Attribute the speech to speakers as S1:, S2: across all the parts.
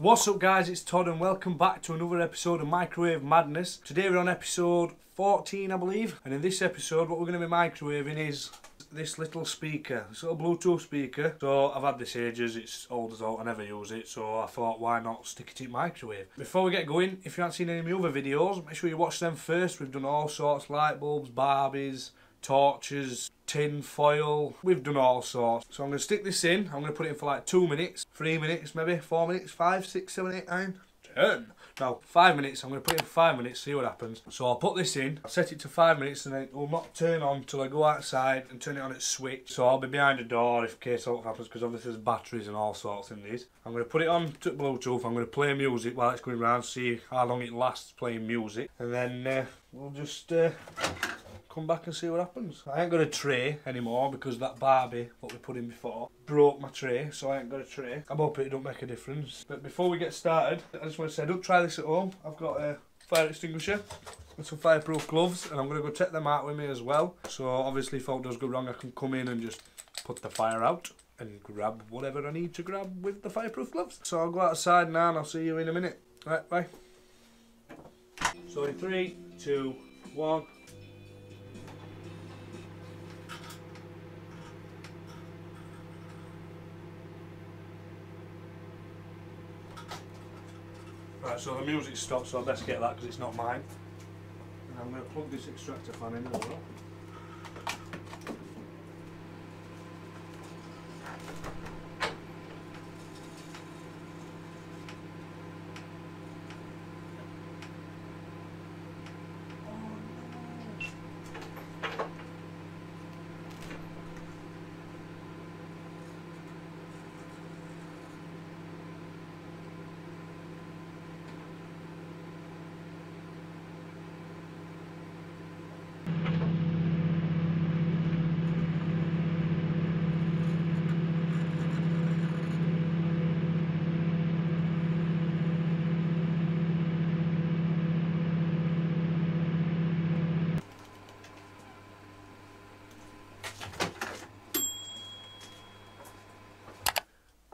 S1: What's up guys, it's Todd and welcome back to another episode of Microwave Madness. Today we're on episode 14 I believe and in this episode what we're going to be microwaving is this little speaker, this little Bluetooth speaker. So I've had this ages, it's old as old, I never use it so I thought why not stick it in microwave. Before we get going, if you haven't seen any of my other videos, make sure you watch them first. We've done all sorts, light bulbs, Barbies, torches, tin foil. We've done all sorts. So I'm going to stick this in. I'm going to put it in for like two minutes, three minutes maybe, four minutes, five, six, seven, eight, nine, ten. Now, five minutes. I'm going to put it in for five minutes, see what happens. So I'll put this in, I'll set it to five minutes and then it will not turn on till I go outside and turn it on its switch. So I'll be behind the door if case something happens because obviously there's batteries and all sorts in these. I'm going to put it on to Bluetooth. I'm going to play music while it's going around, see how long it lasts playing music. And then uh, we'll just... Uh, come back and see what happens. I ain't got a tray anymore because that Barbie, what we put in before, broke my tray, so I ain't got a tray. I'm hoping it don't make a difference. But before we get started, I just want to say, don't try this at home. I've got a fire extinguisher and some fireproof gloves, and I'm going to go take them out with me as well. So obviously if all does go wrong, I can come in and just put the fire out and grab whatever I need to grab with the fireproof gloves. So I'll go outside now and I'll see you in a minute. Right, bye. So in three, two, one. Right, so the music stopped, so I best get that because it's not mine. And I'm going to plug this extractor fan in as well.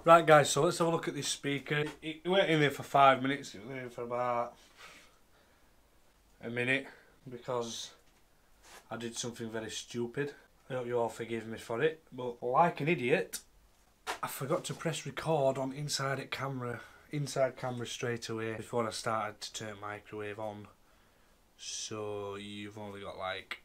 S1: Right guys, so let's have a look at this speaker. It went in there for five minutes, it went in for about a minute because I did something very stupid. I hope you all forgive me for it, but like an idiot, I forgot to press record on inside it camera, inside camera straight away before I started to turn microwave on. So you've only got like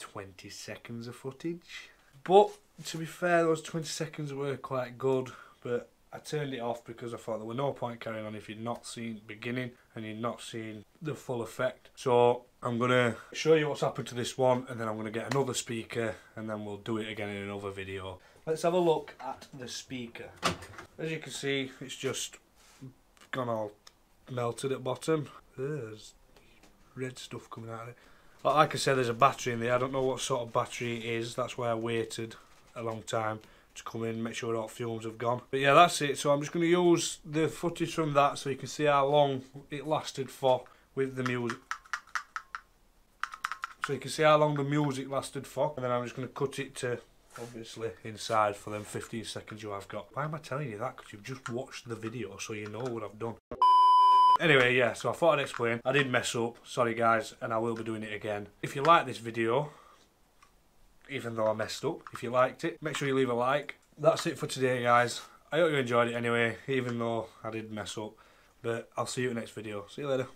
S1: 20 seconds of footage. But to be fair, those 20 seconds were quite good, but I turned it off because I thought there was no point carrying on if you'd not seen beginning and you'd not seen the full effect. So I'm going to show you what's happened to this one and then I'm going to get another speaker and then we'll do it again in another video. Let's have a look at the speaker. As you can see, it's just gone all melted at bottom. There's red stuff coming out of it. Like I said, there's a battery in there. I don't know what sort of battery it is. That's why I waited a long time to come in, make sure all fumes have gone. But yeah, that's it. So I'm just going to use the footage from that so you can see how long it lasted for with the music. So you can see how long the music lasted for. And then I'm just going to cut it to, obviously, inside for them 15 seconds you have got. Why am I telling you that? Because you've just watched the video so you know what I've done. Anyway, yeah, so I thought I'd explain. I did mess up, sorry guys, and I will be doing it again. If you like this video, even though I messed up, if you liked it, make sure you leave a like. That's it for today, guys. I hope you enjoyed it anyway, even though I did mess up. But I'll see you in the next video. See you later.